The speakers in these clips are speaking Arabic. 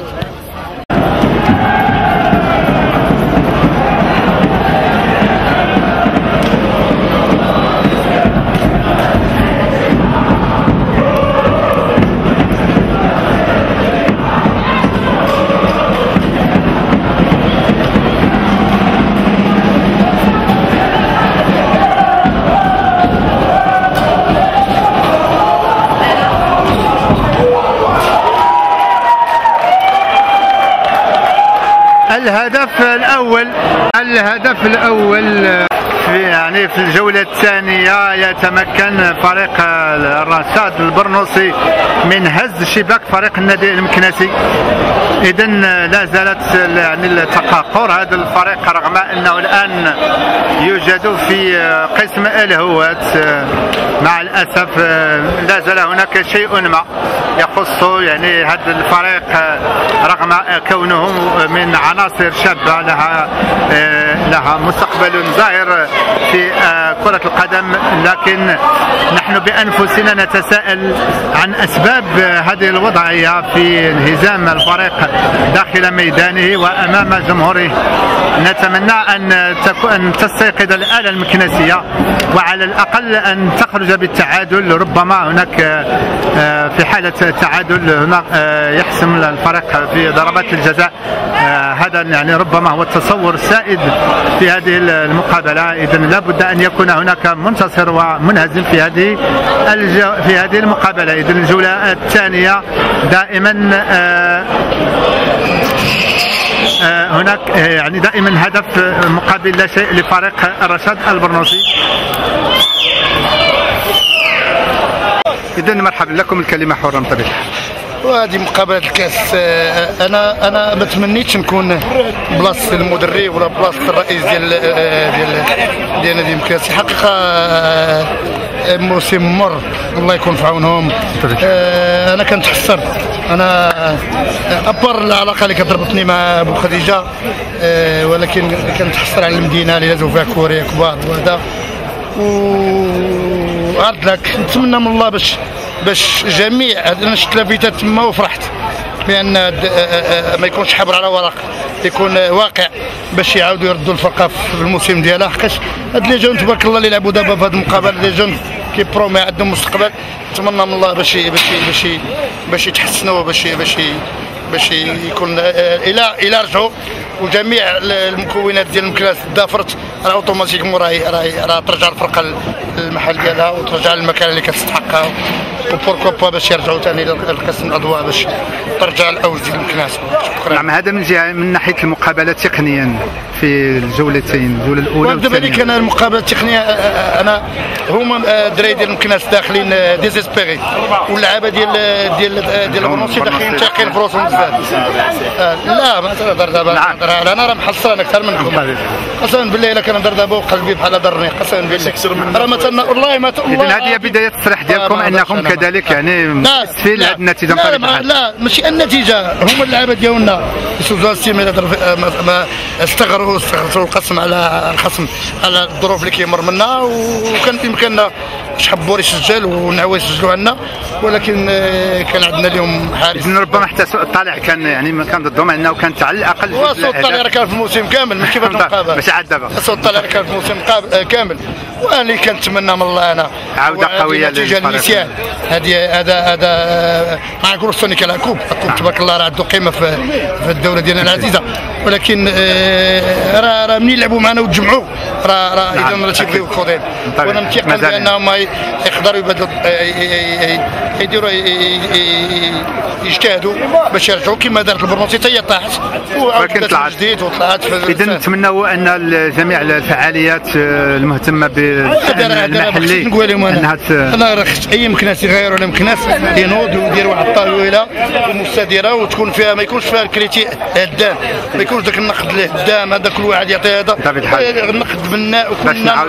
الهدف الهدف الأول في يعني في الجولة الثانية يتمكن فريق الرشاد البرنوسي من هز شباك فريق النادي المكناسي. اذا لا زالت يعني التقهقر هذا الفريق رغم أنه الآن يوجد في قسم الهوات. مع الأسف لا زال هناك شيء ما يخص يعني هذا الفريق رغم كونه من عناصر شابة لها لها مستقبل زاهر في كرة القدم لكن نحن بأنفسنا نتساءل عن أسباب هذه الوضعية في انهزام الفريق داخل ميدانه وأمام جمهوره. نتمنى أن أن تستيقظ الآلة المكنسية وعلى الأقل أن تخرج بالتعادل. ربما هناك في حالة تعادل هنا يحسم الفريق في ضربات الجزاء. هذا يعني ربما هو التصور السائد في هذه المقابلة. إذا لابد أن يكون هناك منتصر ومنهزم في هذه في هذه المقابلة. إذا الجولة الثانية دائما هناك يعني دائما هدف مقابل لا شيء لفريق الرشاد البرنوسي اذا مرحبا لكم الكلمة حره بطبيعه وهذه مقابلة الكاس. أنا أنا ما تمنيتش نكون بلاصة المدرب ولا بلاصة الرئيس ديال ديال ديال نادي مكاسي حقيقه موسم مر. الله يكون في عونهم. أنا كنتحسر أنا ابر العلاقة اللي كتربطني مع أبو خديجة. ولكن كنتحسر على المدينة اللي لازم فيها كوريا كبار وهذا. وعرض لك. نتمنى من الله باش باش جميع أنا شفت لافيتات تما وفرحت. بأن ما يكونش حبر على ورق. يكون واقع باش يعاودوا يردوا الفرقه في الموسم ديالها. حقاش هاد لي جون تبارك الله اللي لعبوا دابا في هاد المقابلة. لي جون كي برومي عندهم مستقبل. نتمنى من الله باش باش باش باش يتحسنوا باش باش باش يكون إلى إلى رجعوا. وجميع المكونات ديال المكلاس دافرت. راه automatiquement راه راه ترجع الفرقة للمحل ديالها وترجع للمكان اللي كتستحقها. و pourquoi pas باش يرجعوا ثاني للقسم الاضواء باش ترجع الاوج ديال المكناس شكرا. نعم هذا من جهه من ناحية المقابلة تقنيا في الجولتين الجولة الأولى دابا اللي كان المقابلة التقنية أنا هما الدراري ديال المكناس داخلين désespérés. واللعابة ديال ديال ديال البرونسي داخلين تاقين في راسهم بزاف لا ما تقدر دابا أنا راه محصل أنا أكثر منكم. قسما بالله إلا كان دابا وقلبي بحال ضرني قسما بالله. راه ما والله ما اذا هذه بداية التصريح ديالكم انكم كذلك يعني مستفيد هذه النتيجة لا لا, لا ماشي النتيجة هما اللعابه ديالنا. سوزان السيمي ما استغروا استغروا القسم على الخصم على الظروف اللي كيمر منا وكان بامكاننا شحبور يسجل ونعوى يسجلوا عندنا. ولكن كان عندنا اليوم حارس. ربما حتى سوء الطالع كان يعني كان ضدهم عندنا وكان على الأقل سوء الطالع كان في الموسم كامل ماشي في المقابله ماشي عاد دابا. سوء الطالع كان في الموسم كامل. وأنا كنتمنى من الله أنا. عودة قوية نتيجة الميسيان هذه هذا هذا ما نقولش ثاني كان كوب الكوب تبارك الله راه عنده قيمة في في الدولة ديالنا العزيزة. ولكن راه راه منين يلعبوا معنا وتجمعوا. راه راه إذا راه تيبغيو الخوضين وأنا متيقن بأنهم يقدروا يبدلوا يديروا يجتهدوا باش يرجعوا كما دارت البرنوسي حتى هي طاحت. ولكن طلعت جديد وطلعت اذا نتمنوا أن جميع الفعاليات المهتمة بالشان المحلي أنها أنا أي مكناس يغيروا على مكناس ينوض ويديروا واحد الطاولة ومستديره وتكون فيها ما يكونش فيها الكريتي هدام ما يكونش ذاك النقد الهدام هذا كل واحد يعطي هذا. النقد بناء وكلنا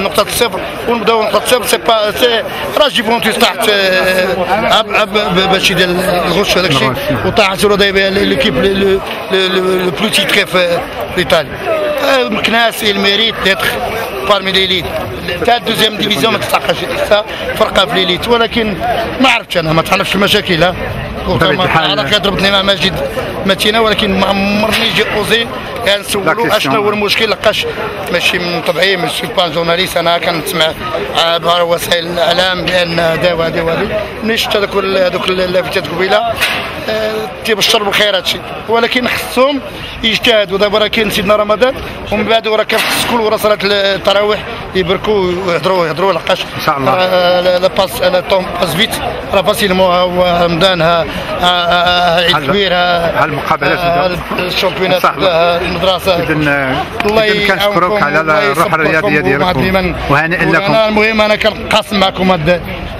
نقطة الصفر. ونبداو الصفر سي با سي راه جيفونتيس تحت باش يدير الغش هذاك الشيء وطاحت دابا ليكيب لو بلو تيتري في ايطاليا مكناس الميريت ديتر بارمي ليليت تاع الدوزيام ديفيزيون ما تستحقش فرقه في ليليت ولكن ما عرفتش أنا ما تعرفش المشاكل على ضربتني مع ماجد متينة ولكن ما عمرني جي أوزي لا نسولو كيستيون. اشنو هو المشكل لقاش ماشي من طبعي من سي با جورناليست. أنا كنسمع عبر وسائل الإعلام بأن هذا وهذا وهذا. ملي شفت هذوك هذوك اللافتات قبيله آه، تيبشر بالخير هادشي ولكن خصهم يجتهدوا. دابا راه كاين سيدنا رمضان ومن بعد راه كنخص كل ورا صلاه التراويح يبركوا ويهضروا يهضروا. لقاش إن شاء الله. آه، لا لا باس لا طوم باس فيت. راه فاسيلمون رمضان ها عيد هل- كبير هل المقابلات؟ الشامبيونات المدرسة. اذا الله كنشكرك على الروح الرياضيه ديالكم. وهنيئا لكم. المهم أنا كنقاسم معكم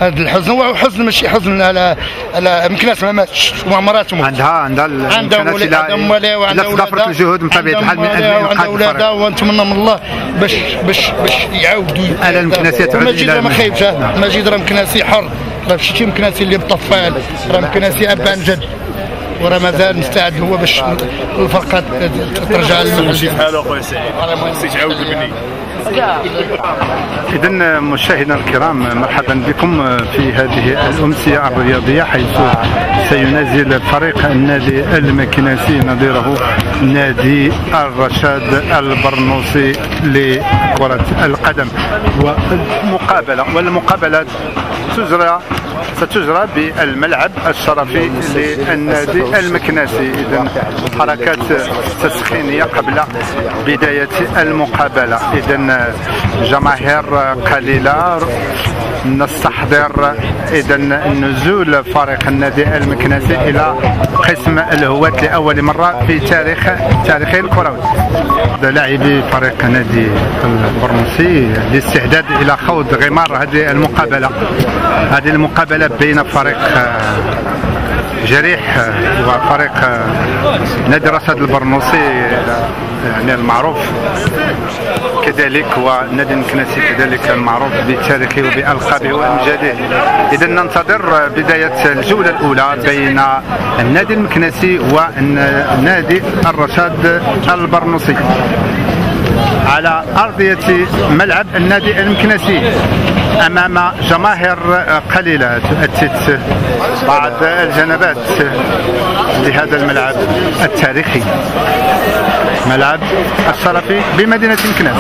هذا الحزن. هو حزن ماشي حزن على على يمكن ما ماتش وما تموت عندها عندها عندها الامكانات ولاد إلى عندها موالاه وعندها إلى ولادها الجهود من طبيعه الحال من أجل وعندها الفريق ونتمنى من الله باش باش باش يعاودوا آلا المكناسية تعود ماجد إلى راه ما. خايبش. نعم. ماجد راه مكناسي حر. راه مشيتي مكناسي اللي بطفال راه مكناسي اب عن جد. وراه مازال مستعد هو باش الفرقة ترجع للمحل. حالو خويا سعيد. خصك تعاود البني إذا مشاهدينا الكرام مرحبا بكم في هذه الأمسية الرياضية حيث سينازل فريق النادي المكناسي نظيره نادي الرشاد البرنوسي لكرة القدم. والمقابلة والمقابلة تجرى ستجرى بالملعب الشرفي للنادي المكناسي. إذا حركات تسخينية قبل بداية المقابلة. إذا جماهير قليلة نستحضر إذا نزول فريق النادي المكناسي إلى قسم الهواة لأول مرة في تاريخ تاريخه الكروي. لاعبي فريق نادي البرنسي الاستعداد إلى خوض غمار هذه المقابلة. هذه المقابلة بين فريق جريح وفريق نادي رصد البرنوسي يعني المعروف. كذلك والنادي المكنسي كذلك المعروف بتاريخه وبألقابه وأمجاده إذا ننتظر بداية الجولة الأولى بين النادي المكنسي والنادي الرشاد البرنوسي على أرضية ملعب النادي المكنسي أمام جماهير قليلة تؤتت بعض الجنبات لهذا الملعب التاريخي. ملعب الشرفي بمدينة مكناس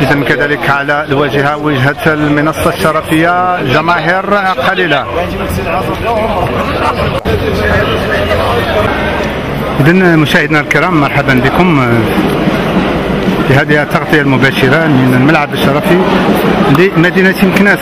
إذا كذلك على الواجهة وجهة المنصة الشرفية جماهير قليلة. إذا مشاهدينا الكرام مرحبا بكم. في هذه التغطية المباشرة من الملعب الشرفي لمدينة مكناس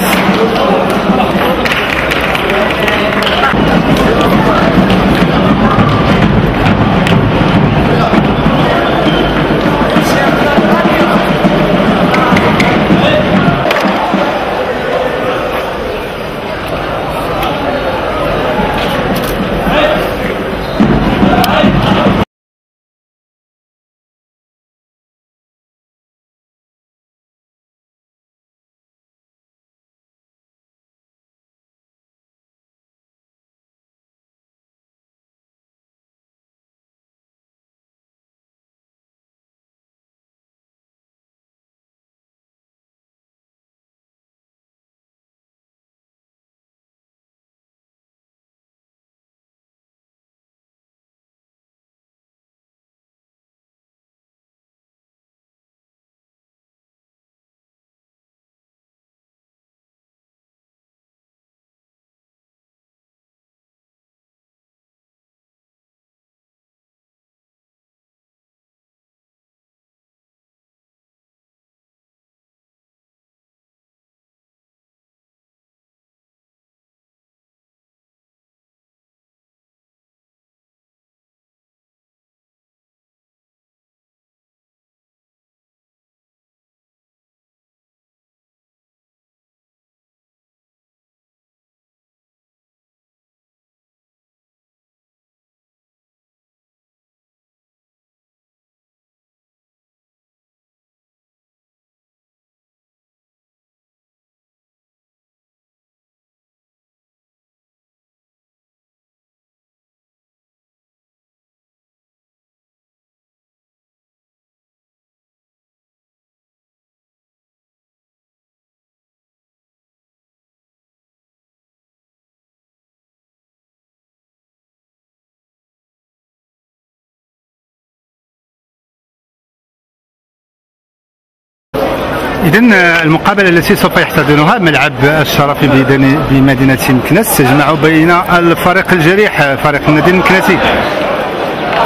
إذا المقابلة التي سوف يحتضنها ملعب الشرفي بمدينة مكناس تجمع بين الفريق الجريح فريق النادي المكناسي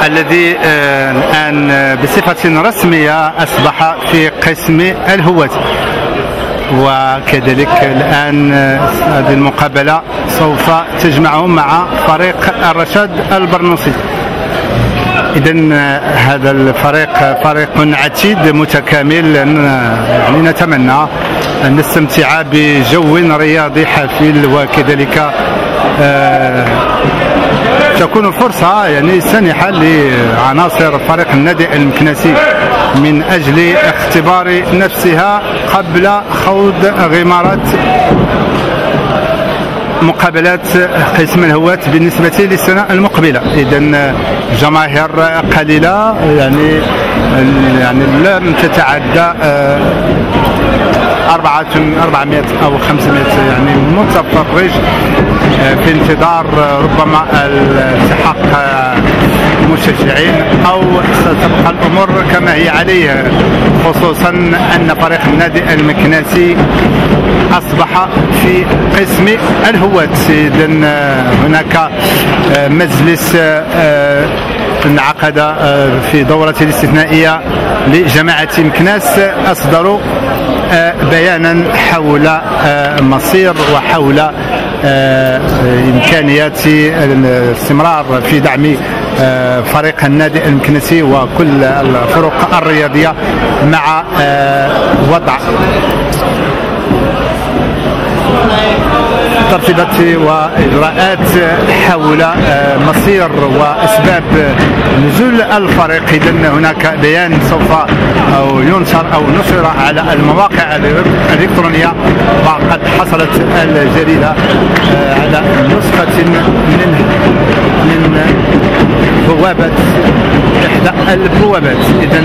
الذي آه، الآن بصفة رسمية أصبح في قسم الهواة وكذلك الآن آه، هذه المقابلة سوف تجمعهم مع فريق الرشاد البرنوسي اذا آه، هذا الفريق فريق عتيد متكامل يعني نتمنى أن نستمتع بجو رياضي حافل وكذلك آه، تكون فرصة يعني سانحة لعناصر فريق النادي المكنسي من أجل اختبار نفسها قبل خوض غمارة مقابلات قسم الهواة بالنسبة للسنة المقبلة. إذا جماهير قليلة يعني يعني لم تتعدى آه، أربعة 400 أو 500 يعني متفرج آه، في انتظار آه، ربما التحاق المشجعين أو ستبقى الأمور كما هي عليه خصوصا أن فريق النادي المكناسي أصبح في قسم الهواة إذا هناك مجلس انعقد في دورة الاستثنائية لجماعة مكناس أصدروا بيانا حول مصير وحول إمكانيات الاستمرار في دعم فريق النادي المكنسي وكل الفرق الرياضية مع وضع. ترتيبات واجراءات حول آه، مصير وأسباب نزول الفريق. اذا هناك بيان سوف أو ينشر أو نشر على المواقع الإلكترونية. وقد حصلت الجريدة آه، على نسخة منه من بوابه إحدى البوابات اذا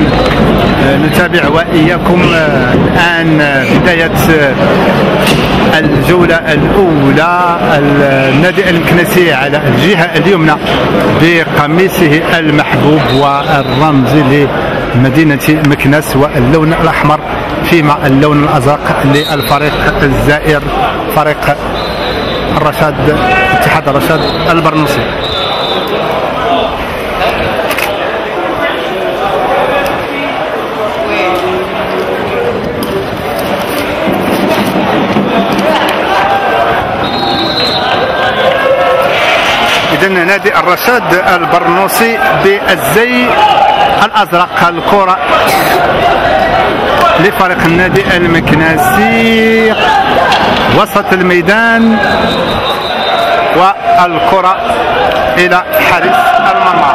آه، نتابع وإياكم الآن بداية الجولة الأولى النادي المكنسي على الجهة اليمنى بقميصه المحبوب والرمزي لمدينة مكناس واللون الأحمر فيما اللون الأزرق للفريق الزائر فريق الرشاد اتحاد الرشاد البرنوسي اذا نادي الرشاد البرنوسي بالزي الأزرق الكرة لفريق النادي المكناسي وسط الميدان والكرة إلى حارس المرمى.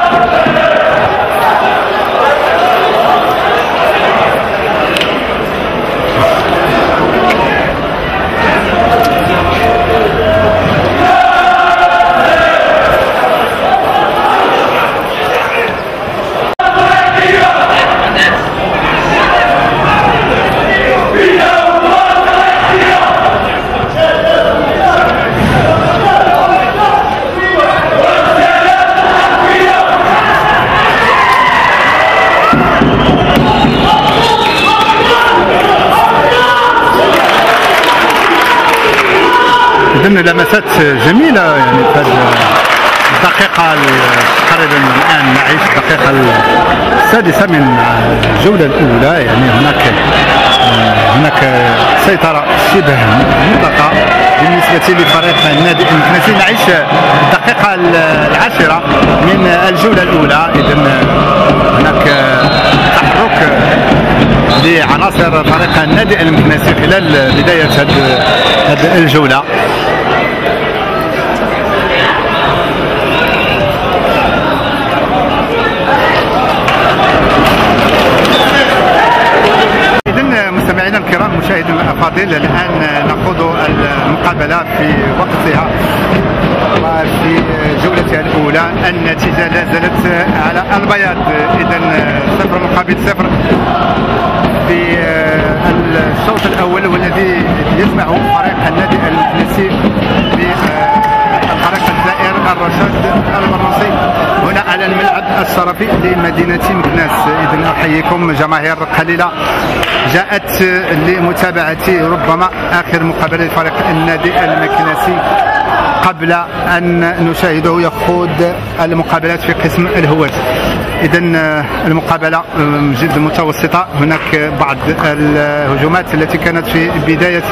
اذن لمسات جميلة يعني في الدقيقة تقريبا الآن. نعيش الدقيقة السادسة من الجولة الأولى يعني هناك هناك سيطرة شبه مطلقه بالنسبة لفريق النادي المكنسي نعيش الدقيقة العاشرة من الجولة الأولى. اذا هناك تحرك لعناصر فريق النادي المكنسي خلال بداية هذه الجولة. مشاهدينا الأفاضل الآن نخوض المقابلة في وقتها. وفي جولتها الأولى النتيجة لا زالت على البياض. اذا صفر مقابل صفر في الشوط الأول والذي يجمع فريق النادي التونسي بالفريق الزائر الرشاد المرنسي هنا على الملعب الشرفي لمدينة مكناس. إذا أحييكم جماهير قليلة. جاءت لمتابعة ربما آخر مقابلة فريق النادي المكناسي. قبل أن نشاهده يخوض المقابلات في قسم الهواة إذا المقابلة جد متوسطة. هناك بعض الهجمات التي كانت في بداية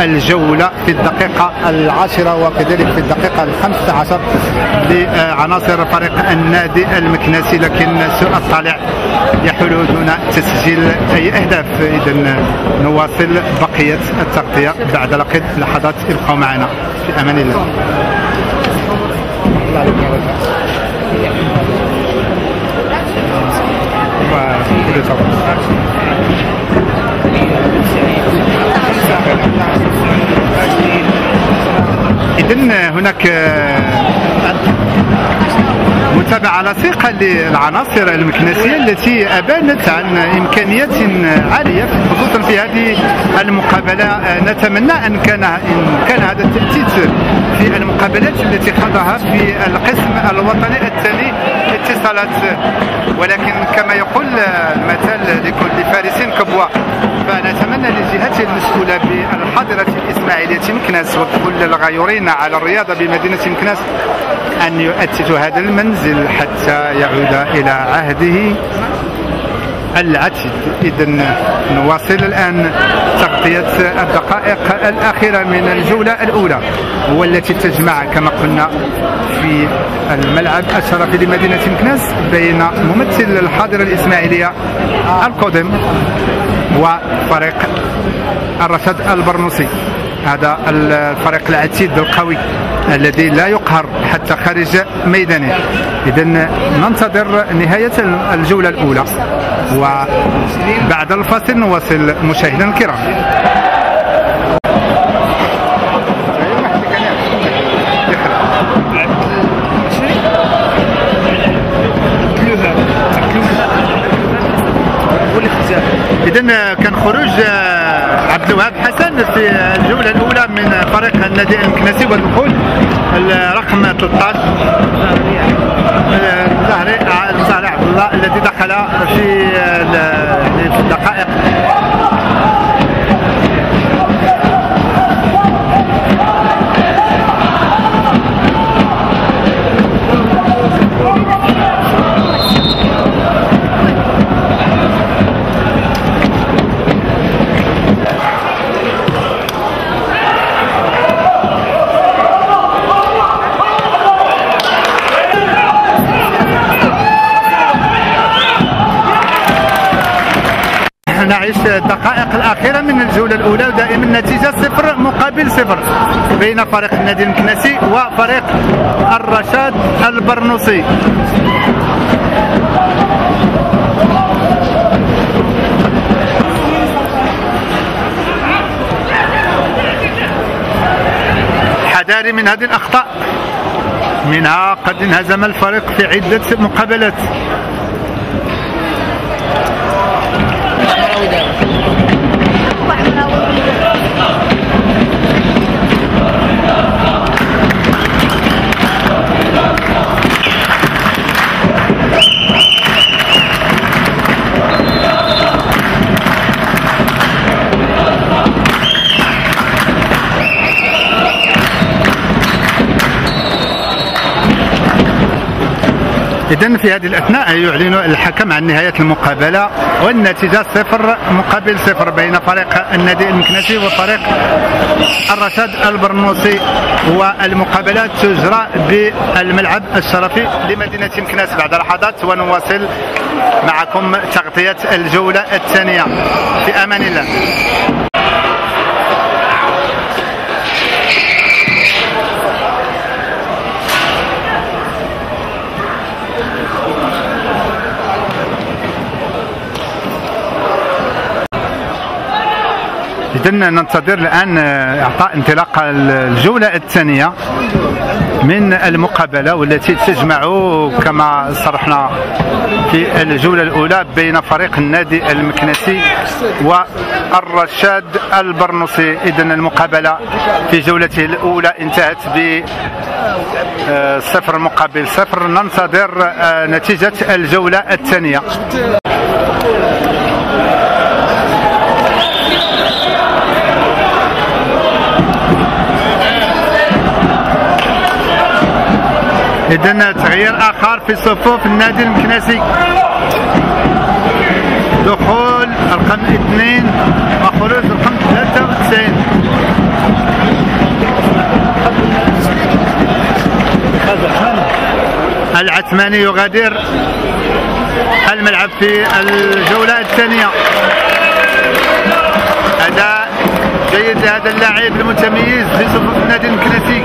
الجولة في الدقيقة العاشرة وكذلك في الدقيقة الخمسة عشر لعناصر فريق النادي المكناسي لكن سوء الطالع يحول دون تسجيل أي أهداف. إذا نواصل بقية التغطية بعد لحظات. ابقوا معنا. في أمان الله. إذن هناك متابعة لصيقة للعناصر المكنسية التي أبانت عن إمكانيات عالية خصوصا في هذه المقابلة. نتمنى أن كان إن كان هذا التأسيس في المقابلات التي خاضها في القسم الوطني الثاني اتصالات ولكن كما يقول المثل لكل فارس كبوة فنتمنى للجهات المسؤولة بالحاضرة الإسماعيلية مكناس وكل الغيورين على الرياضة بمدينة مكناس أن يؤسسوا هذا المنزل حتى يعود إلى عهده العتيد. إذا نواصل الآن تغطية الدقائق الأخيرة من الجولة الأولى والتي تجمع كما قلنا في الملعب الشرفي لمدينة مكناس بين ممثل الحاضرة الإسماعيلية القدم وفريق الرشد البرنوسي. هذا الفريق العتيد القوي الذي لا يقهر حتى خارج ميدانه. اذا ننتظر نهاية الجولة الأولى. وبعد الفاصل نواصل مشاهدينا الكرام. اذا كان خروج عبد الوهاب حسن في فريق النادي المكنسي والدخول رقم 13 زهري زهري عبد الله الذي دخل في الجولة الأولى ودائما النتيجة صفر مقابل صفر بين فريق النادي المكنسي وفريق الرشاد البرنوسي حذاري من هذه الأخطاء. منها قد انهزم الفريق في عدة مقابلات. إذا في هذه الأثناء يعلن الحكم عن نهاية المقابلة والنتيجة صفر مقابل صفر بين فريق النادي المكنسي وفريق الرشاد البرنوسي. والمقابلة تجرى بالملعب الشرفي لمدينة مكناس بعد لحظات ونواصل معكم تغطية الجولة الثانية. في أمان الله. إذا ننتظر الآن إعطاء انطلاق الجولة الثانية من المقابلة والتي تجمع كما صرحنا في الجولة الأولى بين فريق النادي المكنسي والرشاد البرنوسي إذا المقابلة في جولته الأولى انتهت ب آه، صفر مقابل صفر. ننتظر آه، نتيجة الجولة الثانية. إذا تغيير آخر في صفوف النادي المكنسي دخول رقم اثنين وخروج رقم 93 العثماني يغادر الملعب في الجولة الثانية. أداء جيد لهذا اللاعب المتميز في صفوف النادي المكنسي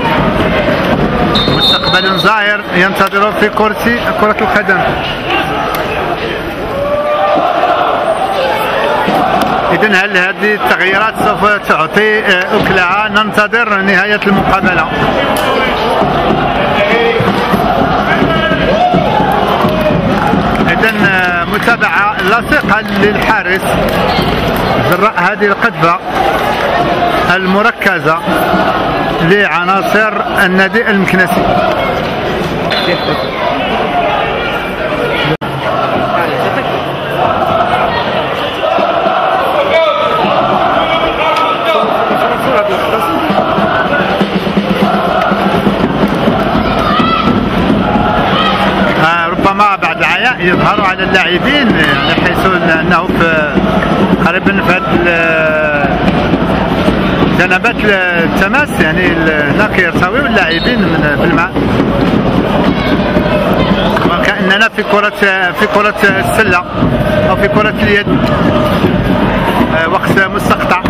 مستقبل ظاهر ينتظر في كرسي كرة القدم. إذا هل هذه التغييرات سوف تعطي آه، أكلها؟ ننتظر نهاية المقابلة. إذا آه، متابعة لاصقة للحارس. جراء هذه القذفة. المركزة لعناصر النادي المكنسي. التماس يعني هناك يرتويو اللاعبين من في الماء وكاننا في كره في كرة السلة أو في كرة اليد. آه، وقت مستقطع.